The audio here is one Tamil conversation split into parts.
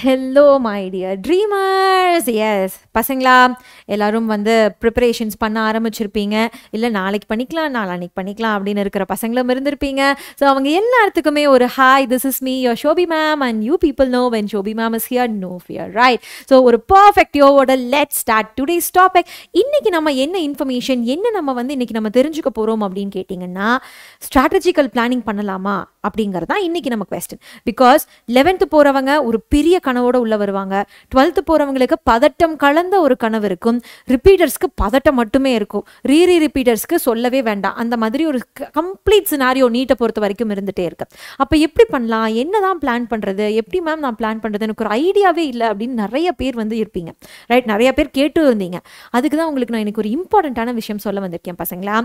Hello my dear dreamers yes பசங்களா எல்லாரும் வந்து ப்ரிப்பரேஷன்ஸ் பண்ண ஆரம்பிச்சிருப்பீங்க. இல்லை நாளைக்கு பண்ணிக்கலாம் நாளான்னைக்கு பண்ணிக்கலாம் அப்படின்னு இருக்கிற பசங்களும் இருந்திருப்பீங்க. ஸோ அவங்க எல்லாத்துக்குமே ஒரு hi this is me your Shobi ma'am and you people know when Shobi ma'am is here no fear right so ஒரு பர்ஃபெக்ட் யோவோட லெட் ஸ்டார்ட் டுடேஸ் டாபிக் இன்னைக்கு நம்ம என்ன இன்ஃபர்மேஷன் என்ன நம்ம வந்து இன்னைக்கு நம்ம தெரிஞ்சுக்க போகிறோம் அப்படின்னு கேட்டிங்கன்னா ஸ்ட்ராட்டஜிக்கல் பிளானிங் பண்ணலாமா அப்படிங்கிறது தான் இன்னைக்கு நம்ம கொஸ்டின் பிகாஸ் லெவன்த்து போகிறவங்க ஒரு பெரிய கனவோடு உள்ள வருவாங்க. டுவெல்த்து போகிறவங்களுக்கு பதட்டம் கலந்த ஒரு கனவு இருக்கும். ரிப்பீட்டர்ஸ்க்கு பதட்டம் மட்டுமே இருக்கும். ரீரி ரிப்பீட்டர்ஸ்க்கு சொல்லவே வேண்டாம். அந்த மாதிரி ஒரு கம்ப்ளீட் சினாரியோ நீட்டை பொறுத்த வரைக்கும் இருந்துகிட்டே இருக்கு. அப்போ எப்படி பண்ணலாம்? என்ன தான் பிளான் பண்ணுறது எப்படி மேம் நான் பிளான் பண்ணுறது எனக்கு ஒரு ஐடியாவே இல்லை அப்படின்னு நிறைய பேர் வந்து இருப்பீங்க. ரைட் நிறைய பேர் கேட்டு இருந்தீங்க. அதுக்கு தான் உங்களுக்கு நான் இன்னைக்கு ஒரு இம்பார்ட்டண்ட்டான விஷயம் சொல்ல வந்திருக்கேன் பசங்களா.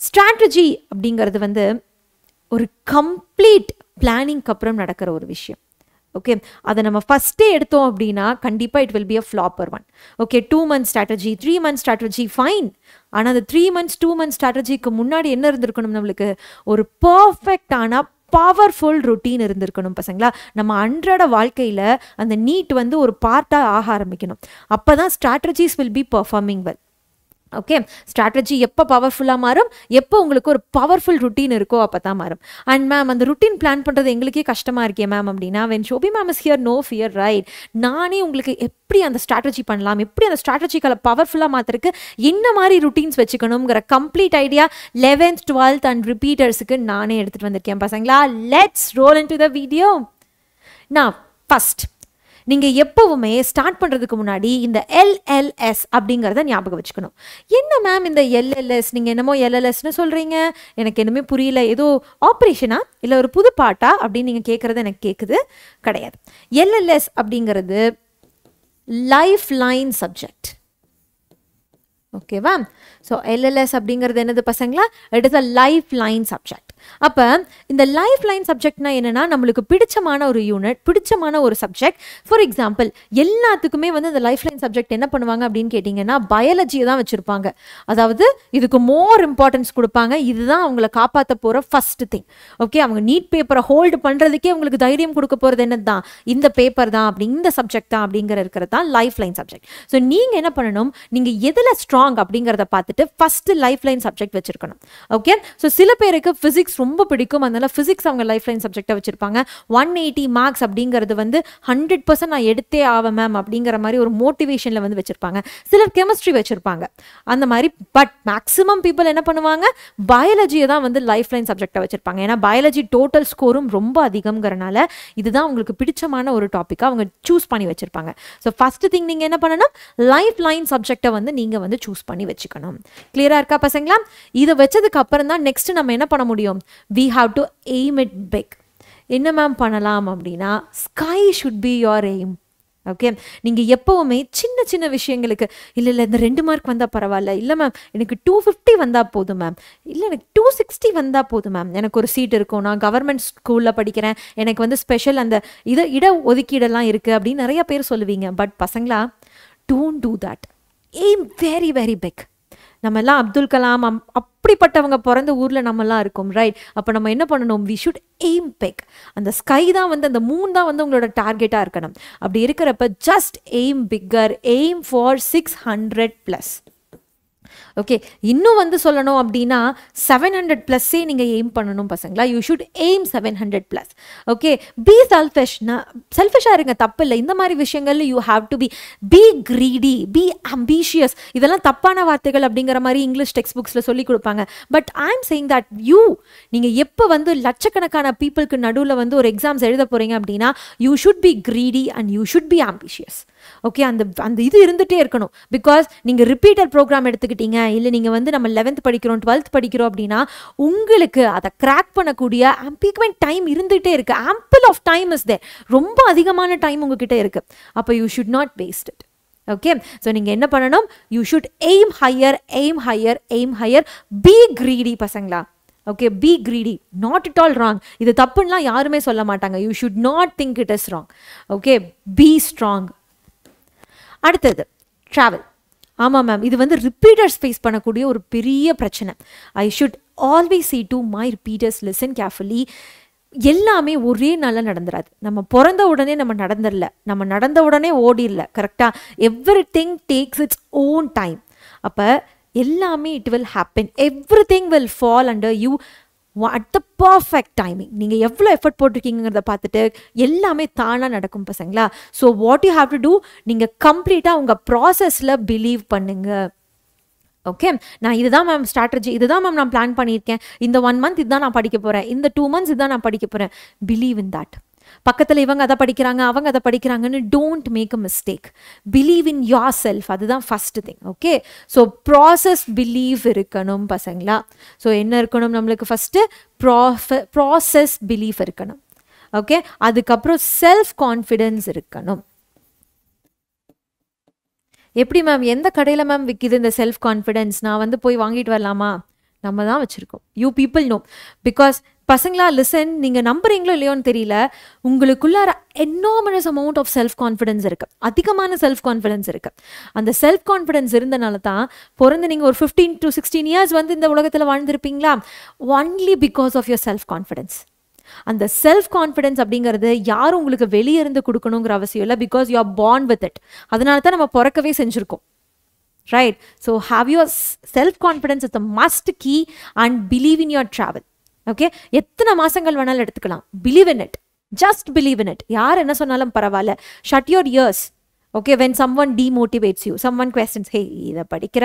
ஸ்ட்ராட்டஜி அப்படிங்கிறது வந்து ஒரு கம்ப்ளீட் பிளானிங்க்கு அப்புறம் நடக்கிற ஒரு விஷயம். ஓகே அதை நம்ம ஃபஸ்ட்டே எடுத்தோம் அப்படின்னா கண்டிப்பாக it will be a flopper one okay two months strategy three months strategy fine ஆனால் அந்த த்ரீ மந்த்ஸ் டூ மந்த்ஸ் ஸ்ட்ராட்டஜிக்கு முன்னாடி என்ன இருந்திருக்கணும் நம்மளுக்கு? ஒரு பர்ஃபெக்டான பவர்ஃபுல் ருட்டீன் இருந்திருக்கணும் பசங்களா? நம்ம அன்றாட வாழ்க்கையில் அந்த நீட் வந்து ஒரு பார்ட்டாக ஆக ஆரம்பிக்கணும். அப்போ தான் strategies will be performing well okay strategy எப்போ பவர்ஃபுல்லாக மாறும்? எப்போ உங்களுக்கு ஒரு பவர்ஃபுல் ருட்டீன் இருக்கோ அப்போ தான் மாறும். அண்ட் மேம் அந்த ருட்டீன் பிளான் பண்ணுறது எங்களுக்கே கஷ்டமாக இருக்கே மேம் அப்படின்னா when Shobi ma'am is here no fear right நானே உங்களுக்கு எப்படி அந்த ஸ்ட்ராட்டஜி பண்ணலாம்? எப்படி அந்த ஸ்ட்ராட்டஜிக்கலை பவர்ஃபுல்லாக மாற்றுறதுக்கு என்ன மாதிரி routines வச்சுக்கணுங்கிற complete idea eleventh twelfth and ரிப்பீட்டர்ஸுக்கு நானே எடுத்துகிட்டு வந்திருக்கேன் பசங்களா let's roll in to the video நான் ஃபஸ்ட் நீங்கள் எப்போவுமே ஸ்டார்ட் பண்ணுறதுக்கு முன்னாடி இந்த எல்எல்எஸ் அப்படிங்கிறத ஞாபகம் வச்சுக்கணும். என்ன மேம் இந்த எல்எல்எஸ் நீங்கள் என்னமோ எல்எல்எஸ்னு சொல்கிறீங்க எனக்கு என்னமே புரியல. ஏதோ ஆப்ரேஷனா இல்லை ஒரு புது பாட்டா? அப்படின்னு நீங்கள் கேட்குறது எனக்கு கேட்குது கிடையாது. எல்எல்எஸ் அப்படிங்கிறது லைஃப் லைன் சப்ஜெக்ட் ஓகேவா ஸோ எல்எல்எஸ் அப்படிங்கிறது என்னது பசங்களா? It is a life line subject அப்போ இந்த லைஃப் லைன் சப்ஜெக்ட்னா என்னென்னா நம்மளுக்கு பிடிச்சமான ஒரு யூனிட் பிடிச்சமான ஒரு சப்ஜெக்ட் ஃபார் எக்ஸாம்பிள் எல்லாத்துக்குமே வந்து இந்த லைஃப் லைன் சப்ஜெக்ட் என்ன பண்ணுவாங்க அப்படின்னு கேட்டிங்கன்னா பயாலஜியை தான் வச்சுருப்பாங்க. அதாவது இதுக்கு மோர் இம்பார்ட்டன்ஸ் கொடுப்பாங்க. இதுதான் அவங்கள காப்பாற்ற போகிற ஃபஸ்ட்டு திங் ஓகே அவங்க நீட் பேப்பரை ஹோல்டு பண்ணுறதுக்கே அவங்களுக்கு தைரியம் கொடுக்க போகிறது என்னது தான் இந்த பேப்பர் தான் அப்படி இந்த சப்ஜெக்ட் தான் அப்படிங்கிற இருக்கிறது தான் லைஃப் லைன் சப்ஜெக்ட் ஸோ நீங்கள் என்ன பண்ணணும்? நீங்கள் எதில் ஸ்ட்ராங் அப்படிங்கிறத பார்த்துட்டு ஃபஸ்ட்டு லைஃப் லைன் சப்ஜெக்ட் வச்சுருக்கணும். ஓகே ஸோ சில பேருக்கு ஃபிசிக்ஸ் ரொம்ப பிடிக்கும். அதனால் ஃபிசிக்ஸ் அவங்க லைஃப் லைன் சப்ஜெக்டை வச்சுருப்பாங்க. ஒன் எயிட்டி மார்க்ஸ் அப்படிங்கிறது வந்து ஹண்ட்ரட் பர்சன்ட் நான் எடுத்தே ஆவேன் மேம் அப்படிங்கிற மாதிரி ஒரு மோட்டிவேஷனில் வந்து வச்சுருப்பாங்க. சிலர் கெமிஸ்ட்ரி வச்சுருப்பாங்க. அந்த மாதிரி பட் மேக்ஸிமம் பீப்புள் என்ன பண்ணுவாங்க? பயாலஜியை தான் வந்து லைஃப் லைன் சப்ஜெக்டை வச்சுருப்பாங்க. ஏன்னா பயாலஜி டோட்டல் ஸ்கோரும் ரொம்ப அதிகம்ங்கிறனால இதுதான் உங்களுக்கு பிடிச்சமான ஒரு டாப்பிக்காக அவங்க சூஸ் பண்ணி வச்சுருப்பாங்க. ஸோ ஃபஸ்ட்டு திங் நீங்கள் என்ன பண்ணணும்? லைஃப் லைன் சப்ஜெக்டை வந்து நீங்கள் வந்து சூஸ் பண்ணி வச்சுக்கணும். கிளியராக இருக்கா பசங்களா? இதை வச்சதுக்கு அப்புறம் தான் நெக்ஸ்ட்டு நம்ம என்ன பண்ண முடியும்? We have to aim it big என்ன மேம் பண்ணலாம் அப்படின்னா sky should be your aim okay நீங்கள் எப்போவுமே சின்ன சின்ன விஷயங்களுக்கு இல்லை இல்லை இந்த ரெண்டு மார்க் வந்தால் பரவாயில்ல. இல்லை மேம் எனக்கு டூ ஃபிஃப்டி வந்தால் போதும் மேம் இல்லை எனக்கு டூ சிக்ஸ்டி வந்தால் போதும் மேம் எனக்கு ஒரு சீட் இருக்கும். நான் கவர்மெண்ட் ஸ்கூலில் படிக்கிறேன். எனக்கு வந்து ஸ்பெஷல் அந்த இதை இட ஒதுக்கீடெல்லாம் இருக்குது அப்படின்னு நிறைய பேர் சொல்லுவீங்க. பட் பசங்களா don't do that aim very very big நம்ம எல்லாம் அப்துல் கலாம் அம் அப்படிப்பட்டவங்க பிறந்த ஊரில் நம்மலாம் இருக்கோம் ரைட் அப்போ நம்ம என்ன பண்ணணும்? வி ஷுட் எய்ம் பெக் அந்த ஸ்கை தான் வந்து அந்த மூன் தான் வந்து உங்களோட டார்கெட்டாக இருக்கணும். அப்படி இருக்கிறப்ப just aim bigger aim for six hundred plus okay இன்னும் வந்து சொல்லணும் அப்படின்னா செவன் ஹண்ட்ரட் ப்ளஸ்ஸே நீங்கள் எய்ம் பண்ணணும் பசங்களா? You should aim seven hundred plus okay be செல்ஃபிஷ்னா செல்ஃபிஷாக இருங்க தப்பு இல்லை. இந்த மாதிரி விஷயங்கள்ல you have to be be greedy be ambitious இதெல்லாம் தப்பான வார்த்தைகள் அப்படிங்கிற மாதிரி இங்கிலீஷ் டெக்ஸ்ட் புக்ஸில் சொல்லி கொடுப்பாங்க. But I am saying that you நீங்கள் எப்போ வந்து லட்சக்கணக்கான பீப்புளுக்கு நடுவில் வந்து ஒரு எக்ஸாம்ஸ் எழுத போகிறீங்க அப்படின்னா you should be greedy and you should be ambitious okay அந்த அந்த இது இருந்துகிட்டே இருக்கணும். பிகாஸ் நீங்கள் ரிப்பீட்டர் ப்ரோக்ராம் எடுத்துக்கிட்டீங்க இல்லை நீங்கள் வந்து நம்ம லெவன்த் படிக்கிறோம் டுவெல்த் படிக்கிறோம் அப்படின்னா உங்களுக்கு அதை கிராக் பண்ணக்கூடிய அம்பிக்மெண்ட் டைம் இருந்துகிட்டே இருக்குது ample of time is there ரொம்ப அதிகமான டைம் உங்ககிட்ட இருக்குது அப்போ you should not waste it okay so நீங்கள் என்ன பண்ணணும்? You should aim higher aim higher aim higher be greedy பசங்களா. Okay be greedy not it all wrong இது தப்புன்னெலாம் யாருமே சொல்ல மாட்டாங்க. You should not think it is wrong okay be strong அடுத்தது ட்ராவல் ஆமாம் மேம் இது வந்து ரிப்பீட்டர்ஸ் ஃபேஸ் பண்ணக்கூடிய ஒரு பெரிய பிரச்சனை. I should always see to my repeaters listen carefully எல்லாமே ஒரே நாளில் நடந்துடாது நம்ம பிறந்த உடனே நம்ம நடந்துடல நம்ம நடந்த உடனே ஓடிடல கரெக்டாக everything takes its own time அப்போ எல்லாமே it will happen everything will fall under you at the perfect timing நீங்கள் எவ்வளோ எஃபர்ட் போட்டிருக்கீங்கிறத பார்த்துட்டு எல்லாமே தானாக நடக்கும் பசங்களா? So what you have to do நீங்கள் கம்ப்ளீட்டாக உங்கள் ப்ராசஸில் பிலீவ் பண்ணுங்கள் ஓகே நான் இதுதான் மேம் ஸ்ட்ராட்டஜி இதுதான் மேம் நான் பிளான் பண்ணியிருக்கேன். இந்த ஒன் மந்த் இதுதான் நான் படிக்க போகிறேன் இந்த டூ மந்த்ஸ் இதுதான் நான் படிக்க போகிறேன் பிலீவ் இன் தட் பக்கத்தில் இவங்க அதை படிக்கிறாங்க அவங்க அதை படிக்கிறாங்கன்னு don't make a mistake believe in yourself அதுதான் first thing okay so process believe இருக்கணும் பசங்களா? ஸோ என்ன இருக்கணும் நம்மளுக்கு ஃபஸ்ட்டு ப்ராஃப ப்ராசஸ் பிலீஃப் இருக்கணும் ஓகே அதுக்கப்புறம் செல்ஃப் கான்ஃபிடென்ஸ் இருக்கணும். எப்படி மேம் எந்த கடையில் மேம் விற்கிது இந்த செல்ஃப் கான்ஃபிடென்ஸ் நான் வந்து போய் வாங்கிட்டு வரலாமா? நம்ம தான் வச்சுருக்கோம். யூ பீப்புள் நோ பிகாஸ் பசங்களா லிசன் நீங்கள் நம்புறீங்களோ இல்லையோன்னு தெரியல. உங்களுக்குள்ளார என்னாமனஸ் அமௌண்ட் ஆஃப் செல்ஃப் கான்ஃபிடன்ஸ் இருக்குது அதிகமான செல்ஃப் கான்ஃபிடன்ஸ் இருக்குது அந்த செல்ஃப் கான்ஃபிடன்ஸ் இருந்தனால தான் பிறந்து நீங்கள் ஒரு ஃபிஃப்டீன் டு சிக்ஸ்டீன் இயர்ஸ் வந்து இந்த உலகத்தில் வாழ்ந்திருப்பீங்களா? Only because of your self confidence அந்த செல்ஃப் கான்ஃபிடன்ஸ் அப்படிங்கிறது யாரும் உங்களுக்கு வெளியே இருந்து கொடுக்கணுங்கிற அவசியம் இல்லை. Because you are born with it அதனால தான் நம்ம பிறக்கவே செஞ்சுருக்கோம். Right so have your self confidence is the must key and believe in your travel okay எத்தனை மாதங்கள் வேணாலும் எடுத்துக்கலாம். Believe in it just believe in it யார் என்ன சொன்னாலும் பரவாயில்ல. Shut your ears okay when some one demotivates you someone questions hey இதை படிக்கிற?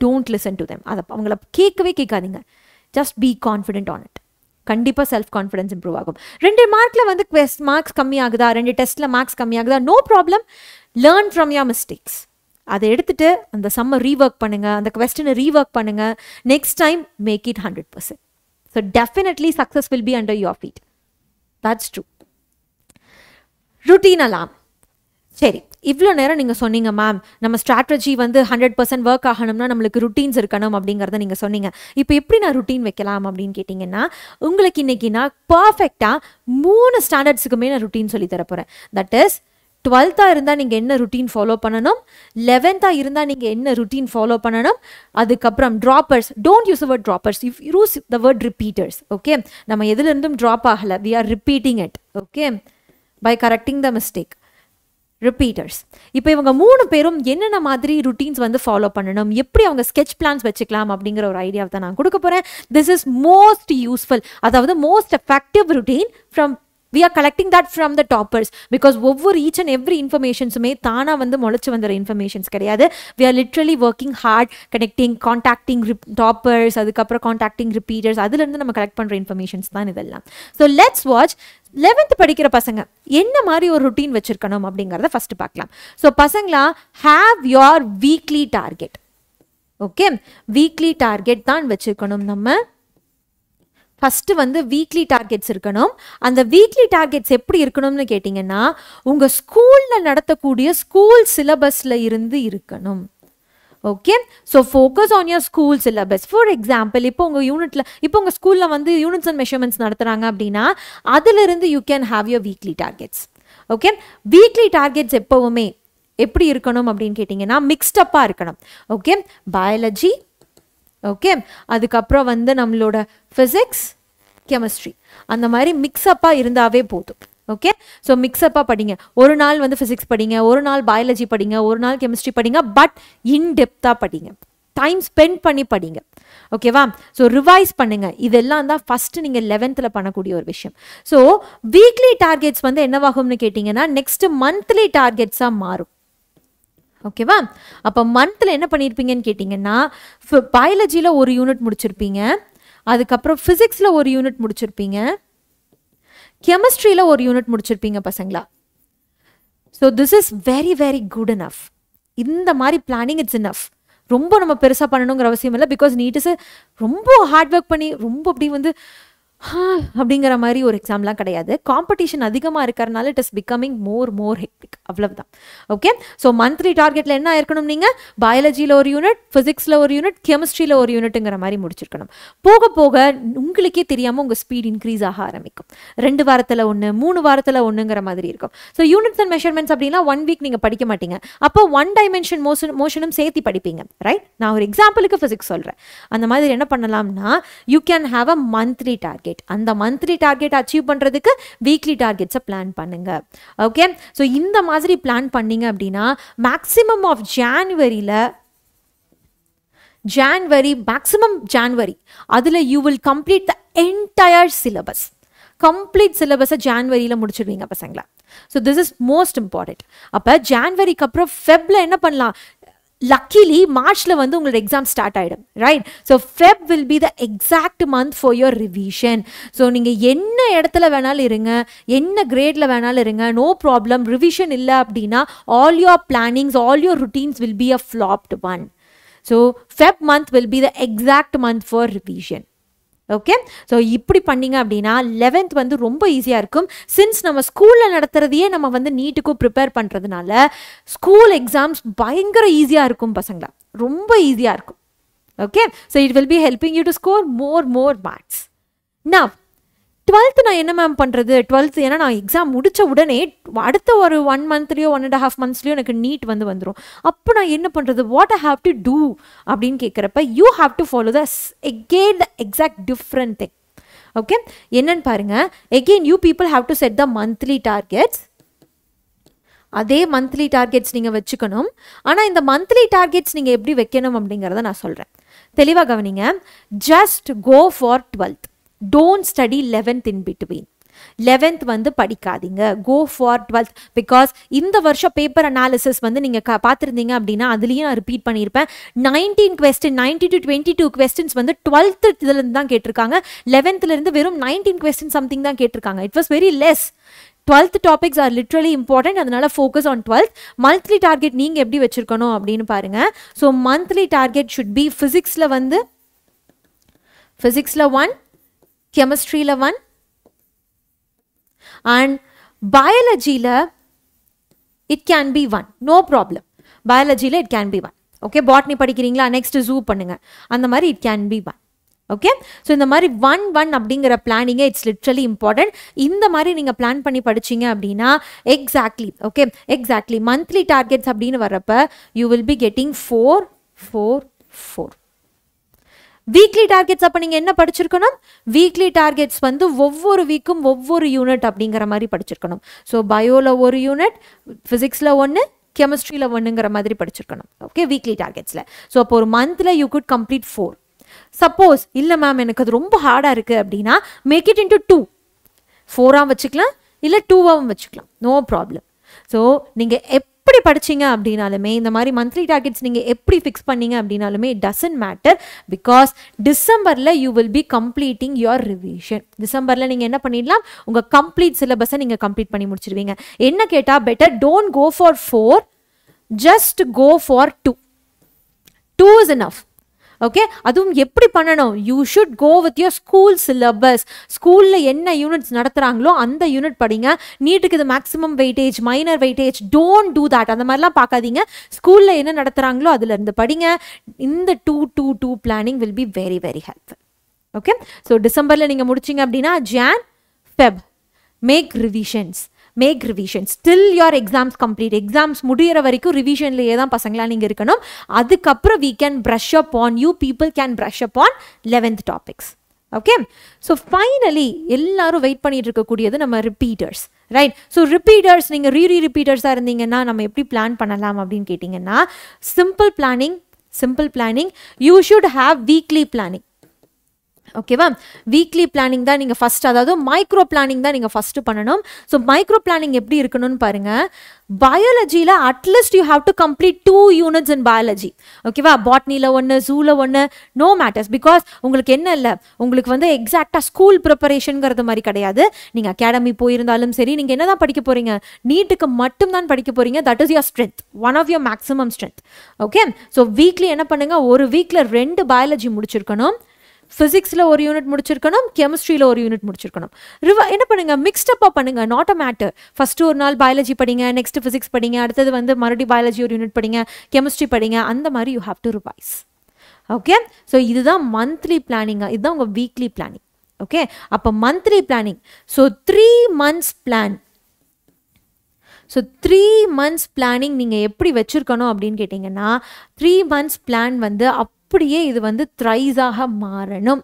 டோன்ட் லிசன் டு தெம் அதை அவங்கள கேட்கவே கேட்காதீங்க. Just be confident on it கண்டிப்பாக செல்ஃப் கான்ஃபிடன்ஸ் இம்ப்ரூவ் ஆகும். ரெண்டு மார்க்கில் வந்து கொஸ்ட் மார்க்ஸ் கம்மியாகுதா? ரெண்டு டெஸ்ட்டில் marks கம்மியாகுதா? No problem learn from your mistakes அதை எடுத்துகிட்டு அந்த சம்மை ரீஒர்க் பண்ணுங்கள் அந்த கொஸ்டினை ரீஒர்க் பண்ணுங்கள் next time make it hundred percent so definitely success will be under your feet that's true routine அலாம் சரி இவ்வளோ நேரம் நீங்கள் சொன்னீங்க மேம் நம்ம ஸ்ட்ராட்டஜி வந்து ஹண்ட்ரட் பர்சன்ட் ஒர்க் ஆகணும்னா நம்மளுக்கு ருட்டீன்ஸ் இருக்கணும் அப்படிங்கிறத நீங்கள் சொன்னீங்க. இப்போ எப்படி நான் ருட்டீன் வைக்கலாம் அப்படின்னு கேட்டிங்கன்னா உங்களுக்கு இன்னைக்கு நான் பர்ஃபெக்டாக மூணு ஸ்டாண்டர்ட்ஸுக்குமே நான் ருட்டீன் சொல்லி தரப்போகிறேன் தட் இஸ் டுவெல்த்தாக இருந்தால் நீங்கள் என்ன ருட்டீன் ஃபாலோ பண்ணணும்? லெவன்த்தாக இருந்தால் நீங்கள் என்ன ருட்டீன் ஃபாலோ பண்ணணும்? அதுக்கப்புறம் droppers don't use word droppers if use the word repeaters okay நம்ம எதுலேருந்தும் ட்ராப் ஆகலை. We are repeating it okay by correcting the mistake repeaters இப்போ இவங்க மூணு பேரும் என்னென்ன மாதிரி ருட்டீன்ஸ் வந்து ஃபாலோ பண்ணணும்? எப்படி அவங்க ஸ்கெச் பிளான்ஸ் வச்சுக்கலாம் அப்படிங்கிற ஒரு ஐடியாவை தான் நான் கொடுக்க போகிறேன் திஸ் இஸ் மோஸ்ட் யூஸ்ஃபுல் அதாவது most effective routine from we are collecting that from the toppers because ஒவ்வொரு ஈச் அண்ட் எவ்ரி இன்ஃபர்மேஷன்ஸுமே தானாக வந்து முளைச்சு வந்துற இன்ஃபர்மேஷன்ஸ் கிடையாது. We are literally working hard connecting contacting rip toppers அதுக்கப்புறம் காண்டாக்டிங் ரிப்பீட்டர்ஸ் அதுலேருந்து நம்ம கலெக்ட் பண்ணுற இன்ஃபர்மேஷன்ஸ் தான் இதெல்லாம். ஸோ லெட்ஸ் வாட்ச் லெவன்த் படிக்கிற பசங்க என்ன மாதிரி ஒரு ருட்டீன் வச்சுருக்கணும் அப்படிங்கிறத ஃபஸ்ட்டு பார்க்கலாம். ஸோ பசங்களா have your weekly target okay weekly target தான் வச்சுருக்கணும் நம்ம. ஃபஸ்ட்டு வந்து வீக்லி டார்கெட்ஸ் இருக்கணும். அந்த வீக்லி டார்கெட்ஸ் எப்படி இருக்கணும்னு கேட்டிங்கன்னா உங்கள் ஸ்கூலில் நடத்தக்கூடிய ஸ்கூல் சிலபஸில் இருந்து இருக்கணும். Okay so focus on your school syllabus for example இப்போ உங்கள் யூனிட்டில் இப்போ உங்கள் ஸ்கூலில் வந்து யூனிட்ஸ் அண்ட் மெஷர்மெண்ட்ஸ் நடத்துகிறாங்க அப்படின்னா அதிலிருந்து you can have your weekly targets okay weekly targets எப்போவுமே எப்படி இருக்கணும் அப்படின்னு கேட்டிங்கன்னா மிக்ஸ்டப்பாக இருக்கணும். ஓகே பயாலஜி ஓகே அதுக்கப்புறம் வந்து நம்மளோட ஃபிசிக்ஸ் கெமிஸ்ட்ரி அந்த மாதிரி மிக்ஸ்அப்பாக இருந்தாவே போதும். ஓகே ஸோ மிக்ஸ்அப்பாக படிங்க. ஒரு நாள் வந்து ஃபிசிக்ஸ் படிங்க ஒரு நாள் பயாலஜி படிங்க ஒரு நாள் கெமிஸ்ட்ரி படிங்க பட் இன்டெப்த்தாக படிங்க. டைம் ஸ்பெண்ட் பண்ணி படிங்க. ஓகேவா ஸோ ரிவைஸ் பண்ணுங்க. இதெல்லாம் தான் ஃபஸ்ட்டு நீங்கள் லெவன்த்தில் பண்ணக்கூடிய ஒரு விஷயம். ஸோ வீக்லி டார்கெட்ஸ் வந்து என்னவாகும்னு கேட்டிங்கன்னா நெக்ஸ்ட் மந்த்லி டார்கெட்ஸாக மாறும். ஓகேவா? அப்போ மந்தில் என்ன பண்ணியிருப்பீங்கன்னு கேட்டிங்கன்னா பயாலஜியில் ஒரு யூனிட் முடிச்சிருப்பீங்க. அதுக்கப்புறம் ஃபிசிக்ஸில் ஒரு யூனிட் முடிச்சிருப்பீங்க. கெமிஸ்ட்ரியில் ஒரு யூனிட் முடிச்சிருப்பீங்க பசங்களா. So this is very very good enough இந்த மாதிரி பிளானிங் இட்ஸ் இனஃப் ரொம்ப நம்ம பெருசாக பண்ணணுங்கிற அவசியம் இல்லை பிகாஸ் நீட் இஸ் ரொம்ப ஹார்ட் ஒர்க் பண்ணி ரொம்ப அப்படி வந்து அப்படிங்கிற மாதிரி ஒரு எக்ஸாம்லாம் கிடையாது. காம்படிஷன் அதிகமாக இருக்கிறனால it is becoming more more hectic அவ்வளவுதான். ஓகே ஸோ மந்த்லி டார்கெட்டில் என்ன இருக்கணும் நீங்கள் பயாலஜியில் ஒரு யூனிட் ஃபிசிக்ஸில் ஒரு யூனிட் கெமிஸ்ட்ரியில் ஒரு யூனிட்டுங்கிற மாதிரி முடிச்சிருக்கணும். போக போக உங்களுக்கே தெரியாமல் உங்கள் ஸ்பீட் இன்க்ரீஸ் ஆக ஆரம்பிக்கும். ரெண்டு வாரத்தில் ஒன்று மூணு வாரத்தில் ஒன்றுங்கிற மாதிரி இருக்கும். ஸோ யூனிட்ஸ் அண்ட் மெஷர்மெண்ட்ஸ் அப்படின்னா ஒன் வீக் நீங்கள் படிக்க மாட்டீங்க. அப்போ ஒன் டைமென்ஷன் மோஷன் மோஷனும் சேர்த்து படிப்பீங்க. ரைட் நான் ஒரு எக்ஸாம்பிளுக்கு ஃபிசிக்ஸ் சொல்கிறேன் அந்த மாதிரி என்ன பண்ணலாம்னா you can have a monthly target target அந்த மந்த்லி டார்கெட் அச்சீவ் பண்ணுறதுக்கு வீக்லி டார்கெட்ஸை பிளான் பண்ணுங்க. ஓகே ஸோ இந்த மாதிரி பிளான் பண்ணீங்க அப்படின்னா மேக்ஸிமம் ஆஃப் ஜான்வரியில் ஜான்வரி மேக்ஸிமம் ஜான்வரி அதில் you will complete the entire syllabus complete சிலபஸை ஜான்வரியில் முடிச்சிடுவீங்க பசங்களை. So this is most important அப்போ ஜான்வரிக்கு அப்புறம் ஃபெப்பில் என்ன பண்ணலாம்? லக்கிலி மார்ச்சில் வந்து உங்களோட எக்ஸாம் ஸ்டார்ட் ஆகிடும் right so Feb will be the exact month for your revision so நீங்கள் என்ன இடத்துல வேணாலும் இருங்க என்ன கிரேடில் வேணாலும் இருங்க நோ ப்ராப்ளம் ரிவிஷன் இல்லை அப்படின்னா all your plannings all your routines will be a flopped one so Feb month will be the exact month for revision okay so இப்படி பண்ணீங்க அப்படின்னா லெவன்த் வந்து ரொம்ப ஈஸியாக இருக்கும். சின்ஸ் நம்ம ஸ்கூலில் நடத்துகிறதையே நம்ம வந்து நீட்டுக்கும் ப்ரிப்பேர் பண்ணுறதுனால ஸ்கூல் எக்ஸாம்ஸ் பயங்கர ஈஸியாக இருக்கும் பசங்களா. ரொம்ப ஈஸியாக இருக்கும். Okay so it will be helping you to score more more max நான் டுவெல்த்து நான் என்ன மேம் பண்ணுறது டுவெல்த்து ஏன்னா நான் எக்ஸாம் முடித்த உடனே அடுத்த ஒரு ஒன் மந்த்லேயோ ஒன் அண்ட் ஹாஃப் மந்த்ஸ்லேயோ எனக்கு நீட் வந்து வந்துடும் அப்போ நான் என்ன பண்ணுறது what I have to do அப்படின்னு கேட்குறப்ப you have to follow the again the exact different thing okay என்னன்னு பாருங்கள் again you people have to set the monthly targets அதே மந்த்லி டார்கெட்ஸ் நீங்கள் வச்சுக்கணும். ஆனால் இந்த மந்த்லி டார்கெட்ஸ் நீங்கள் எப்படி வைக்கணும் அப்படிங்கிறத நான் சொல்கிறேன் தெளிவாக கவனிங்க. Just go for twelfth don't study eleventh in between eleventh வந்து படிக்காதீங்க. கோ ஃபார் டுவெல்த் பிகாஸ் இந்த வருஷம் பேப்பர் அனாலிசிஸ் வந்து நீங்கள் க பார்த்துருந்தீங்க அப்படின்னா அதுலேயும் நான் ரிப்பீட் பண்ணியிருப்பேன். Nineteen question ninety to twenty two questions வந்து டுவெல்த்து இதுலேருந்து தான் கேட்டிருக்காங்க. லெவன்த்துலேருந்து வெறும் நைன்டீன் கொஸ்டின் சம்திங் தான் கேட்டிருக்காங்க. It was very less twelfth topics are literally important அதனால focus on twelfth monthly target நீங்கள் எப்படி வச்சுருக்கணும் அப்படின்னு பாருங்கள் so monthly target should be ஃபிசிக்ஸில் வந்து ஃபிசிக்ஸில் ஒன் கெமிஸ்ட்ரியில் one and பயாலஜியில் it can be one no problem பயாலஜியில் it can be one okay botany படிக்கிறீங்களா? நெக்ஸ்ட் ஜூ பண்ணுங்க. அந்த மாதிரி it can be one okay so இந்த மாதிரி ஒன் ஒன் அப்படிங்கிற பிளானிங்கே இட்ஸ் லிட்ரலி இம்பார்ட்டன்ட் இந்த மாதிரி நீங்கள் பிளான் பண்ணி படிச்சீங்க அப்படின்னா exactly okay exactly monthly targets அப்படின்னு வர்றப்ப you will be getting four four four weekly targets அப்போ நீங்கள் என்ன படிச்சிருக்கணும்? வீக்லி டார்கெட்ஸ் வந்து ஒவ்வொரு வீக்கும் ஒவ்வொரு யூனிட் அப்படிங்கிற மாதிரி படிச்சிருக்கணும். ஸோ பயோவில் ஒரு யூனிட் ஃபிசிக்ஸில் ஒன்று கெமிஸ்ட்ரியில் ஒன்றுங்கிற மாதிரி படிச்சிருக்கணும். ஓகே வீக்லி டார்கெட்ஸில் ஸோ அப்போ ஒரு மந்தில் you could complete four suppose இல்லை மேம் எனக்கு அது ரொம்ப ஹார்டாக இருக்குது அப்படின்னா மேக் இட் இன்ட்டு டூ ஃபோராகவும் வச்சுக்கலாம் இல்லை டூவாகவும் வச்சுக்கலாம். நோ ப்ராப்ளம் ஸோ நீங்கள் எப் எப்படி படிச்சீங்க அப்படின்னாலுமே இந்த மாதிரி மந்த்லி டார்கெட்ஸ் நீங்கள் எப்படி ஃபிக்ஸ் பண்ணீங்க அப்படின்னாலுமே டசன்ட் மேட்டர் பிகாஸ் டிசம்பரில் you will be completing your revision டிசம்பரில் நீங்கள் என்ன பண்ணிடலாம்? உங்கள் கம்ப்ளீட் சிலபஸை நீங்கள் கம்ப்ளீட் பண்ணி முடிச்சிருவீங்க. என்ன கேட்டால் better don't go for four just go for two two is enough okay அதுவும் எப்படி பண்ணணும்? You should go with your school syllabus ஸ்கூலில் என்ன யூனிட்ஸ் நடத்துகிறாங்களோ அந்த யூனிட் படிங்க. நீட்டுக்கு இது maximum weightage minor weightage don't do that அந்த மாதிரிலாம் பார்க்காதீங்க. ஸ்கூலில் என்ன நடத்துகிறாங்களோ அதில் இருந்து படிங்க. இந்த two two two planning will be very very helpful okay so டிசம்பரில் நீங்கள் முடிச்சிங்க அப்படின்னா Jan Feb make revisions make revision still your exams complete exams முடிகிற வரைக்கும் ரிவிஷன்லேயே தான் பசங்களாம் நீங்கள் இருக்கணும். அதுக்கப்புறம் we can brush up on you people can brush up on eleventh topics okay so finally எல்லாரும் வெயிட் பண்ணிட்டு இருக்கக்கூடியது நம்ம ரிப்பீட்டர்ஸ் ரைட் ஸோ ரிப்பீட்டர்ஸ் நீங்கள் ரீ ரிப்பீட்டர்ஸாக இருந்தீங்கன்னா நம்ம எப்படி பிளான் பண்ணலாம் அப்படின்னு கேட்டிங்கன்னா simple planning simple planning you should have weekly planning ஓகேவா வீக்லி பிளானிங் தான் நீங்கள் ஃபஸ்ட் அதாவது மைக்ரோ பிளானிங் தான் நீங்கள் ஃபஸ்ட்டு பண்ணணும். ஸோ மைக்ரோ பிளானிங் எப்படி இருக்கணும்னு பாருங்க. பயாலஜியில் at least you have to complete two units in biology ஓகேவா பாட்னியில் ஒன்று ஜூவில் ஒன்று நோ மேட்டர்ஸ் பிகாஸ் உங்களுக்கு என்ன இல்லை? உங்களுக்கு வந்து எக்ஸாக்டாக ஸ்கூல் ப்ரிப்பரேஷனுங்கிறது மாதிரி கிடையாது. நீங்கள் அகாடமி போயிருந்தாலும் சரி நீங்கள் என்ன தான் படிக்க போகிறீங்க நீட்டுக்கு மட்டும் தான் படிக்க போகிறீங்க that is your strength one of your maximum strength okay so weekly என்ன பண்ணுங்க? ஒரு வீக்கில் ரெண்டு பயாலஜி முடிச்சிருக்கணும். ஃபிசிக்ஸில் ஒரு யூனிட் முடிச்சிருக்கணும் கெமிஸ்ட்ரியில் ஒரு யூனிட் முடிச்சிருக்கணும். ரிவ என்ன பண்ணுங்கள் மிக்ஸ்டப்பாக பண்ணுங்கள் நாட் அ மேட்டர் ஃபஸ்ட்டு ஒரு நாள் பயாலஜி படிங்க நெக்ஸ்ட் ஃபிசிக்ஸ் படிங்க அடுத்தது வந்து மறுபடியும் பயாலஜி ஒரு யூனிட் படிங்க கெமிஸ்ட்ரி படிங்க அந்த மாதிரி you have to revise okay so இதுதான் மந்த்லி பிளானிங்காக இதுதான் உங்கள் வீக்லி பிளானிங் ஓகே அப்போ monthly planning so three months plan so three months planning நீங்கள் எப்படி வச்சுருக்கணும் அப்படின்னு கேட்டிங்கன்னா த்ரீ மந்த்ஸ் பிளான் வந்து அப் அப்படியே இது வந்து த்ரைஸாக மாறணும்.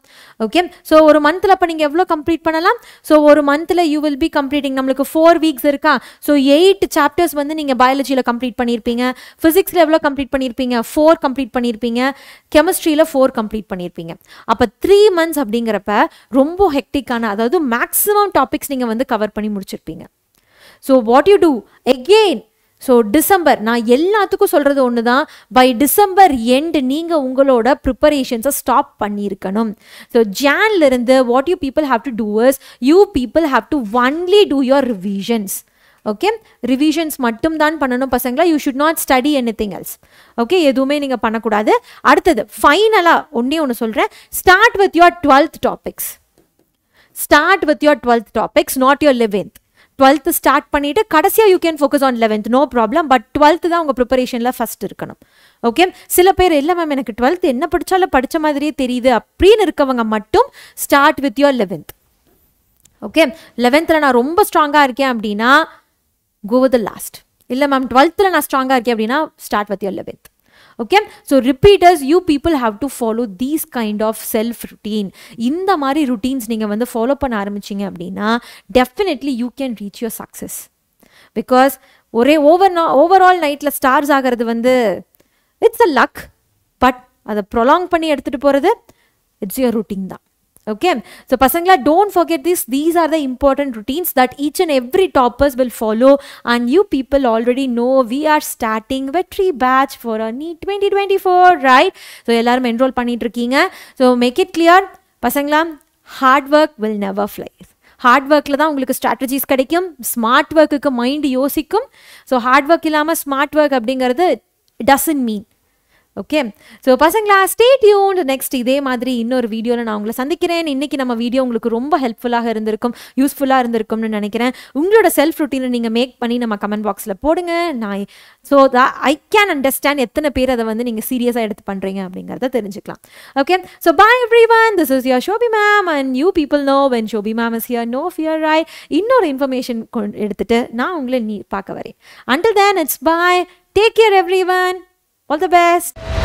ஓகே ஸோ ஒரு மந்தில் அப்போ நீங்கள் எவ்வளோ கம்ப்ளீட் பண்ணலாம்? ஸோ ஒரு மந்தில் யூ வில் பி கம்ப்ளீட்டிங் நம்மளுக்கு ஃபோர் வீக்ஸ் இருக்கா? ஸோ எயிட் சாப்டர்ஸ் வந்து நீங்கள் பயாலஜியில் கம்ப்ளீட் பண்ணியிருப்பீங்க ஃபிசிக்ஸில் எவ்வளோ கம்ப்ளீட் பண்ணியிருப்பீங்க ஃபோர் கம்ப்ளீட் பண்ணியிருப்பீங்க கெமிஸ்ட்ரியில் ஃபோர் கம்ப்ளீட் பண்ணியிருப்பீங்க அப்போ த்ரீ மந்த்ஸ் அப்படிங்கிறப்ப ரொம்ப ஹெக்டிக்கான அதாவது மேக்ஸிமம் டாபிக்ஸ் நீங்கள் வந்து கவர் பண்ணி முடிச்சிருப்பீங்க. So what you do again so December நான் எல்லாத்துக்கும் சொல்கிறது ஒன்று தான் பை டிசம்பர் எண்டு நீங்கள் உங்களோட ப்ரிப்பரேஷன்ஸை ஸ்டாப் பண்ணியிருக்கணும். So ஜான்லேருந்து what you people have to doers you people have to only do your revisions okay revisions மட்டும் தான் பண்ணணும் பசங்களா? You should not study anything else okay எதுவுமே நீங்கள் பண்ணக்கூடாது. அடுத்தது ஃபைனலாக ஒன்றே ஒன்று சொல்கிறேன் start with your twelfth topics start with your twelfth topics not your eleventh twelfth start பண்ணிவிட்டு கடைசியாக you can focus on eleventh no problem but twelfth தான் உங்கள் ப்ரிப்பரேஷனில் ஃபஸ்ட் இருக்கணும். ஓகே சில பேர் இல்லை மேம் எனக்கு டுவெல்த் என்ன படித்தாலும் படித்த மாதிரியே தெரியுது அப்படின்னு இருக்கவங்க மட்டும் start with your eleventh okay லெவன்த்தில் நான் ரொம்ப ஸ்ட்ராங்காக இருக்கேன் அப்படின்னா கோ வித் லாஸ்ட் இல்லை மேம் டுவெல்த்தில் நான் ஸ்ட்ராங்காக இருக்கேன் அப்படின்னா start with your eleventh okay so repeaters you people have to follow these kind of self routine இந்த மாதிரி ருட்டீன்ஸ் நீங்கள் வந்து ஃபாலோ பண்ண ஆரம்பிச்சிங்க அப்படின்னா definitely you can reach your success because ஒரே ஓவர் ஓவரால் நைட்டில் ஸ்டார்ஸ் ஆகிறது வந்து இட்ஸ் அ லக் பட் அதை ப்ரொலாங் பண்ணி எடுத்துகிட்டு போகிறது இட்ஸ் யுவர் ருட்டீன் தான். ஓகே ஸோ பசங்களா don't forget this these are the important routines that each and every toppers will follow and you people already know we are starting Vetri batch for a NEET twenty twenty four right so எல்லாரும் என்ரோல் பண்ணிட்டு இருக்கீங்க ஸோ மேக் இட் கிளியர் பசங்களா hard work will never fly hard ஒர்க்கில் தான் உங்களுக்கு ஸ்ட்ராட்டஜிஸ் கிடைக்கும். ஸ்மார்ட் ஒர்க்குக்கு மைண்டு யோசிக்கும். ஸோ ஹார்ட் ஒர்க் இல்லாமல் ஸ்மார்ட் ஒர்க் அப்படிங்கிறது டசன் மீன் ஓகே ஸோ பசங்களா ஸ்டே டியூன் நெக்ஸ்ட் இதே மாதிரி இன்னொரு வீடியோவில் நான் உங்களை சந்திக்கிறேன். இன்னைக்கு நம்ம வீடியோ உங்களுக்கு ரொம்ப ஹெல்ப்ஃபுல்லாக இருந்திருக்கும் யூஸ்ஃபுல்லாக இருந்திருக்கும்னு நினைக்கிறேன். உங்களோட செல்ஃப் ருட்டீனை நீங்கள் மேக் பண்ணி நம்ம கமெண்ட் பாக்ஸில் போடுங்க. நான் so the I can understand எத்தனை பேர் அதை வந்து நீங்கள் சீரியஸாக எடுத்து பண்ணுறீங்க அப்படிங்கிறத தெரிஞ்சுக்கலாம். Okay so bye everyone this is your Shobi ma'am and you people know when Shobi ma'am is here no fear Rai இன்னொரு இன்ஃபர்மேஷன் எடுத்துட்டு நான் உங்களை நீ பார்க்க வரேன். Until then it's bye take care everyone All the best!